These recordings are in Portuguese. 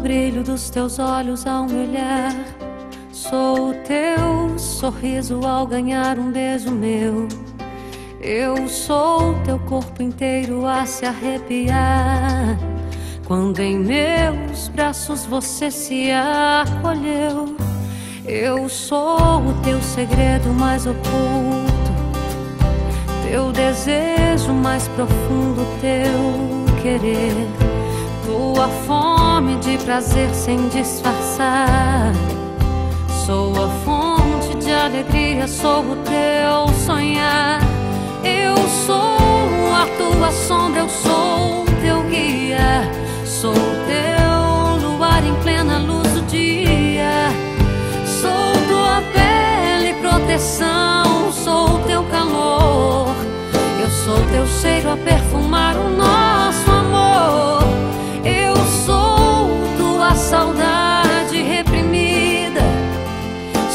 brilho dos teus olhos ao me olhar. Sou o teu sorriso ao ganhar um beijo meu. Eu sou teu corpo inteiro a se arrepiar. Quando em meus braços você se acolheu, eu sou o teu segredo mais oculto, teu desejo mais profundo, teu querer, tua fome de prazer sem disfarçar. Sou a fonte de alegria, sou o teu sonhar. Eu sou a tua sombra, eu sou teu guia. Sou teu luar em plena luz do dia. Sou tua pele, proteção. Sou teu calor. Eu sou teu cheiro a perfumar o nosso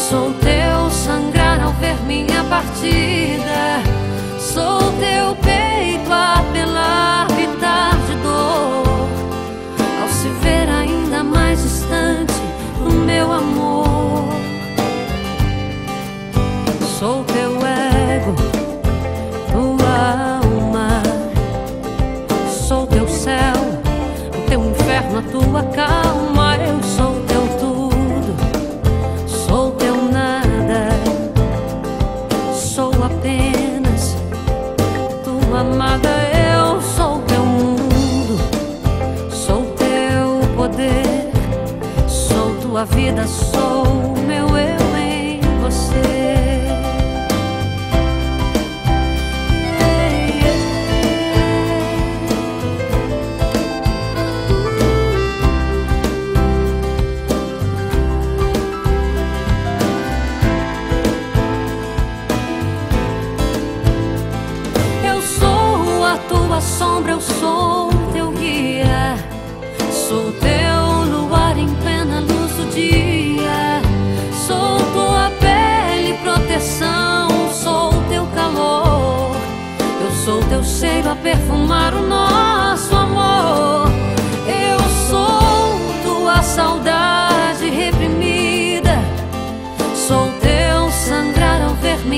Sou teu sangrar ao ver minha partida. Sou teu peito a apelar, gritar de dor. Ao se ver ainda mais distante do meu amor. Sou teu ego, tua alma. Sou teu céu, o teu inferno, a tua calma. Vida, sou meu eu em você. Sombra, eu sou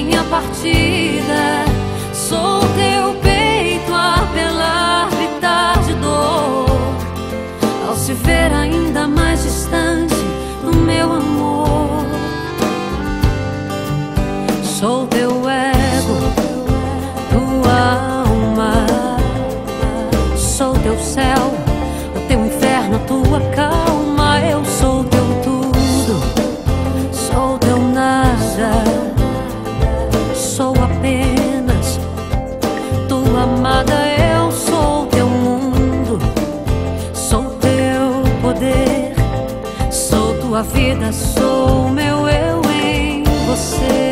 minha partida. Sou teu peito a apelar, gritar de dor. Ao se ver ainda mais distante do meu amor. Sou teu ego, tua alma. Sou teu céu, Sua vida sou meu eu em você.